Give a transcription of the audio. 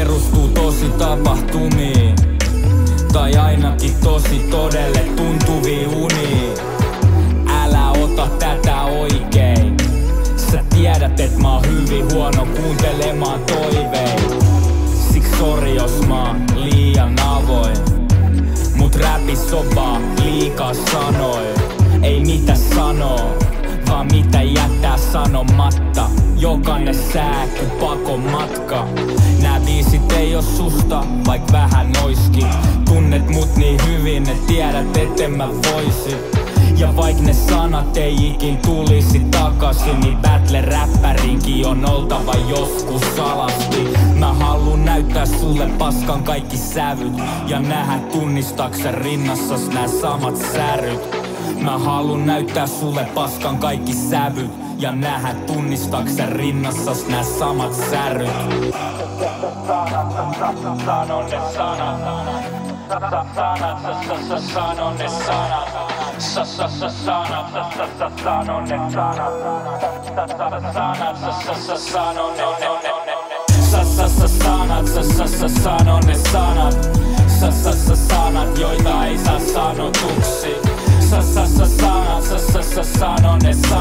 perustuu tosi tapahtumiin. Tai ainakin tosi todelle tuntuviin uniin. Älä ota tätä oikein. Sä tiedät, et mä oon hyvin huono kuuntelemaan toiveita. Siksi sori jos mä oon liian avoin. Mut räpis on vaan liikaa sanoin. Ei mitä sanoo, vaan mitä jättää sanomatta. Jokainen sääky pakon matka. Ei oo susta, vaik vähän noiskin. Tunnet mut niin hyvin, et tiedät, etten mä voisi. Ja vaik ne sanat ei ikin tulisi takaisin Niin battle räppärinkin on oltava joskus alasti Mä haluun näyttää sulle paskan kaikki sävyt Ja nähdä tunnistaksä rinnassas nää samat säryt Mä haluun näyttää sulle paskan kaikki sävyt Ja nähdä tunnistaksä rinnassas nää samat säryt Sano ne sanat Sa ne Sa sa ne Sa sa sa sa sa ne sanat side on that side.